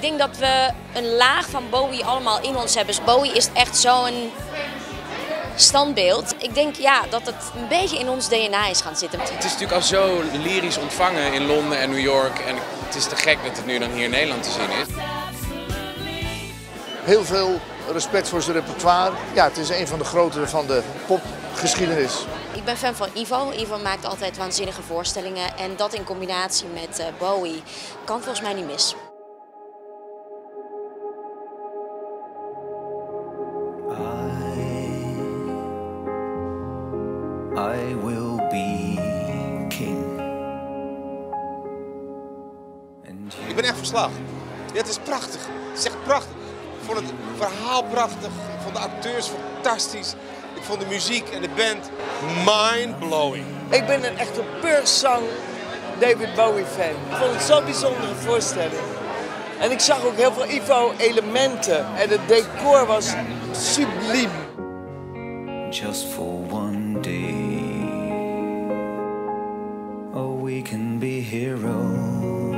ik denk dat we een laag van Bowie allemaal in ons hebben. Dus Bowie is echt zo'n standbeeld. Ik denk ja, dat het een beetje in ons DNA is gaan zitten. Het is natuurlijk al zo lyrisch ontvangen in Londen en New York. En het is te gek dat het nu dan hier in Nederland te zien is. Heel veel respect voor zijn repertoire. Ja, het is een van de grotere van de popgeschiedenis. Ik ben fan van Ivo. Ivo maakt altijd waanzinnige voorstellingen. En dat in combinatie met eh, Bowie kan volgens mij niet mis. Echt verslagen. Ja, het is prachtig. Het is echt prachtig. Ik vond het verhaal prachtig. Ik vond de acteurs fantastisch. Ik vond de muziek en de band mind-blowing. Ik ben een echte puur David Bowie fan. Ik vond het zo'n bijzondere voorstelling. En ik zag ook heel veel Ivo-elementen. En het decor was subliem. just for one day. Oh, we can be heroes.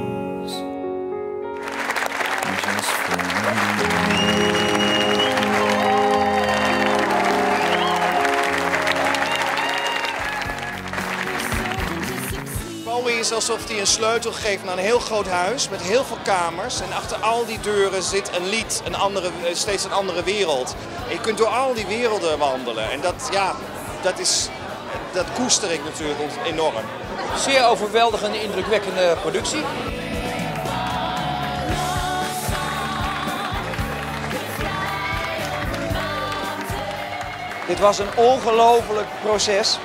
Is alsof hij een sleutel geeft naar een heel groot huis met heel veel kamers. En achter al die deuren zit een lied, een andere, eh, steeds een andere wereld. En je kunt door al die werelden wandelen. En dat, ja, dat, is, dat koester ik natuurlijk enorm. Zeer overweldigende, indrukwekkende productie. Dit was een ongelofelijk proces.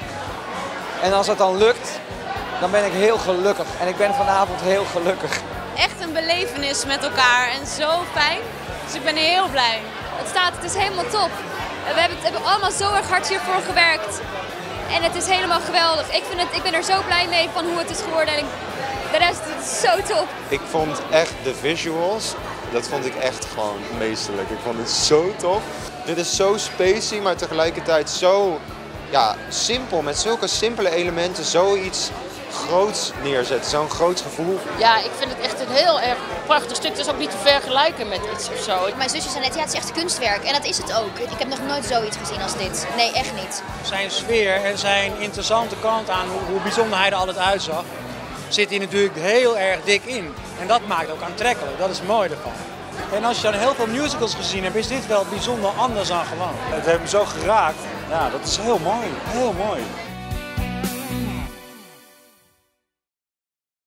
En als het dan lukt, dan ben ik heel gelukkig. En ik ben vanavond heel gelukkig. echt een belevenis met elkaar en zo fijn. Dus ik ben heel blij. Het staat, het is helemaal top. We hebben, het, hebben allemaal zo erg hard hiervoor gewerkt. En het is helemaal geweldig. Ik, vind het, ik ben er zo blij mee van hoe het is geworden. En ik, de rest het is zo top. Ik vond echt de visuals, dat vond ik echt gewoon meesterlijk. Ik vond het zo tof. Dit is zo spacey, maar tegelijkertijd zo ja, simpel. Met zulke simpele elementen zoiets groots neerzetten. Zo'n groot gevoel. Ja, ik vind het echt een heel erg prachtig stuk. Het is ook niet te vergelijken met iets of zo. Mijn zusje zei net, ja, het is echt kunstwerk. En dat is het ook. Ik heb nog nooit zoiets gezien als dit. Nee, echt niet. Zijn sfeer en zijn interessante kant aan hoe, hoe bijzonder hij er altijd uitzag, zit hier natuurlijk heel erg dik in. En dat maakt ook aantrekkelijk. Dat is mooi ervan. En als je dan heel veel musicals gezien hebt, is dit wel bijzonder anders dan gewoon. Het heeft me zo geraakt. Ja, dat is heel mooi. Heel mooi.